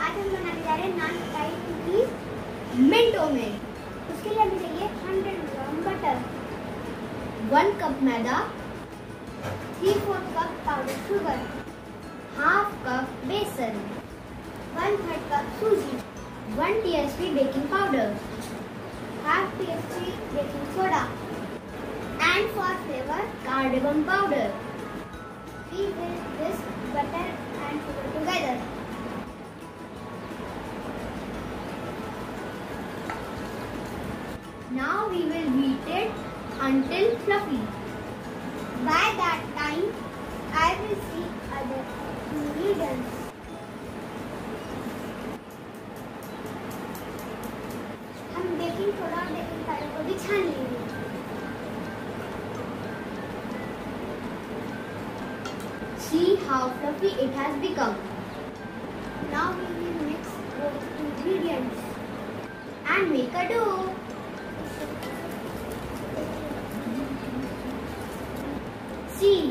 आज हम बनाने जा रहे हैं नान फ्राई कुकीज मिनटों में उसके लिए हमें चाहिए 100 gram butter one cup maida three fourth cup powder sugar half cup besan one third cup sooji one TSP baking powder half TSP baking soda and for flavor, cardamom powder. We will Now we will beat it until fluffy. By that time, I will see other ingredients. हम baking soda और baking powder को भी छान लेंगे See how fluffy it has become. Now we will mix both ingredients and make a dough.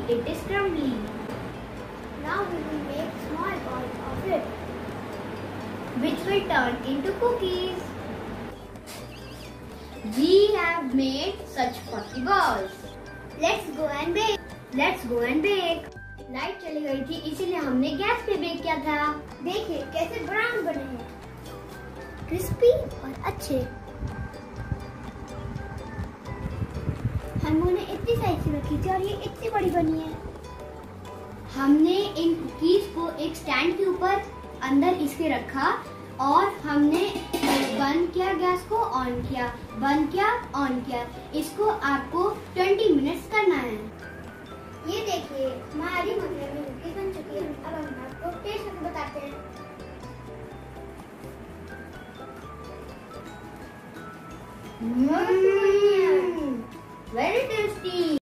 It is crumbly. Now we will make small balls of it, which will turn into cookies. We have made such 40 balls. Let's go and bake. Let's go and bake. Light चली गई थी इसीलिए हमने gas पे bake किया था देखिए कैसे ब्राउन बने हैं क्रिस्पी और अच्छे हमने इतनी साइज़ से रखी थी और ये इतनी बड़ी बनी है। हमने इन कुकीज को एक स्टैंड के ऊपर अंदर इसके रखा और हमने बंद किया गैस को ऑन किया, बंद किया ऑन किया। इसको आपको 20 मिनट्स करना है। ये देखिए, हमारी मम्मी में कुकीज बन चुकी है। अब हम आपको टेस्ट करके बताते हैं। Very tasty